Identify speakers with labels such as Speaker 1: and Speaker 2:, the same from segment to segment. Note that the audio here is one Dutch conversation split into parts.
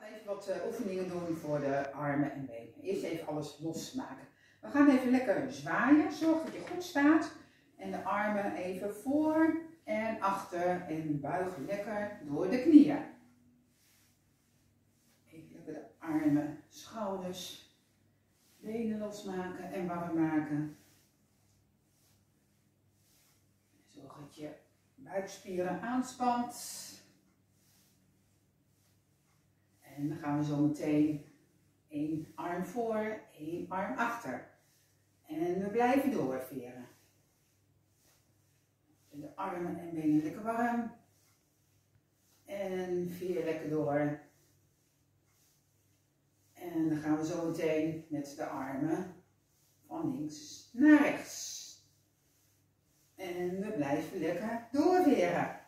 Speaker 1: Gaan even wat eh, oefeningen doen voor de armen en benen. Eerst even alles losmaken. We gaan even lekker zwaaien. Zorg dat je goed staat. En de armen even voor en achter. En buig lekker door de knieën. Even de armen, schouders, benen losmaken en warm maken. Zorg dat je buikspieren aanspant. En dan gaan we zo meteen één arm voor, één arm achter. En we blijven doorveren. De armen en benen lekker warm. En vier lekker door. En dan gaan we zo meteen met de armen van links naar rechts. En we blijven lekker doorveren.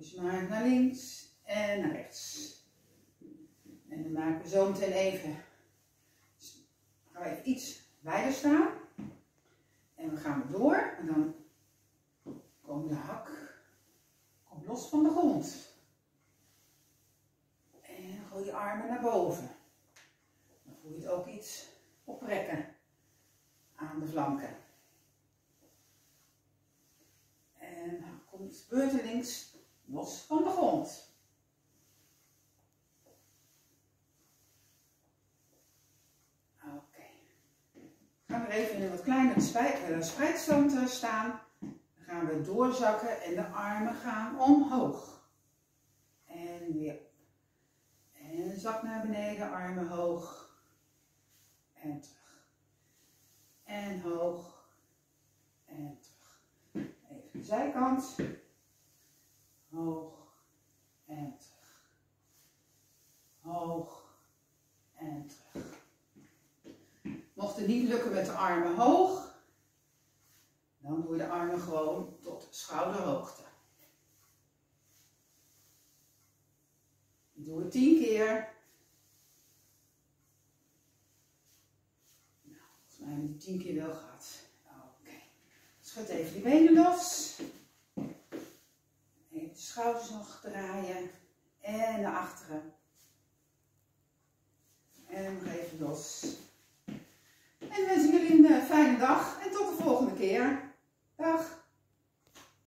Speaker 1: Dus maar naar links en naar rechts. En dan maken we zo meteen even, gaan we iets wijder staan. En we gaan door. En dan komt de hak komt los van de grond. En gooi je armen naar boven. Dan voel je het ook iets oprekken aan de flanken. En dan komt beurtelings los van de grond. Oké. We gaan weer even in een wat kleinere eh, spreidstand staan. Dan gaan we doorzakken en de armen gaan omhoog. En weer. En zak naar beneden, armen hoog. En terug. En hoog. En terug. Even de zijkant hoog en terug. Hoog en terug. Mocht het niet lukken met de armen hoog, dan doe je de armen gewoon tot schouderhoogte. Doe het tien keer. Nou, volgens mij hebben we het tien keer wel gehad. Oké. Schud even die benen los schouders nog draaien. En nog even los. En wens ik jullie een eh, fijne dag. En tot de volgende keer. Dag.